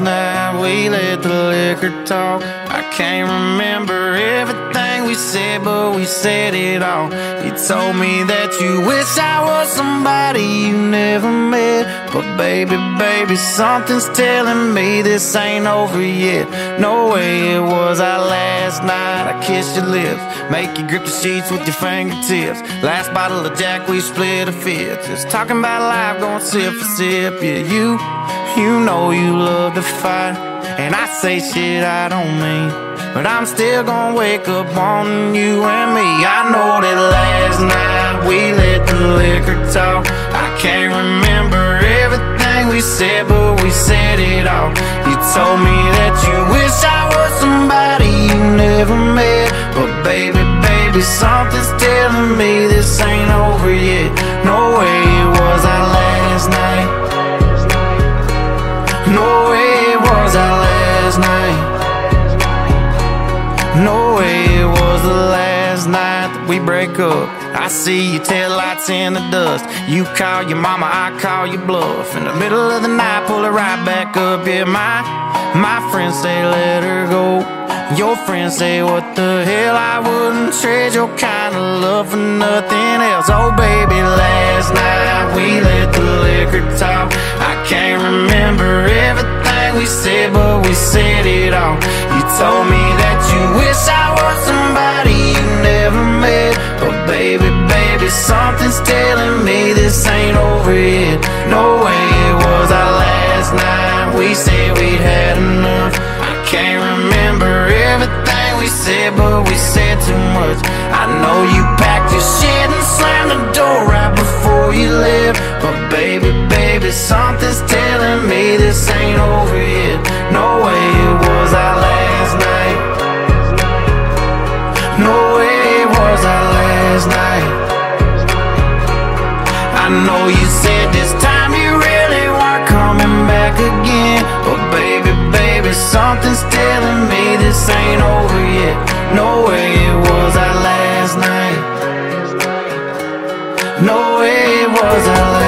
we let the liquor talk. I can't remember everything we said, but we said it all. You told me that you wish I was somebody you never met. But baby, baby, something's telling me this ain't over yet. No way it was our last night. I kissed your lips, make you grip the sheets with your fingertips. Last bottle of Jack, we split a fifth. Just talking about life, going sip for sip. Yeah, you, you know you love to fight. And I say shit I don't mean. But I'm still gonna wake up on you and me. I know that last night we let the liquor talk. I can't remember everything we said, but last night that we break up. I see your taillights in the dust. You call your mama, I call your bluff. In the middle of the night, pull it right back up. Yeah, my my friends say let her go. Your friends say what the hell? I wouldn't trade your kind of love for nothing else. Oh baby, last night we let the liquor talk. I can't remember everything we said, but we said it all. You told me over yet. No way it was our last night. We said we'd had enough. I can't remember everything we said, but we said too much. I know you packed your shit and slammed the door right before you left. But baby, baby, something's telling me this ain't over yet. No way it was our last night. No way it was our last night know you said this time you really weren't coming back again. But baby, baby, something's telling me this ain't over yet. No way it was that last night. No way it was that last night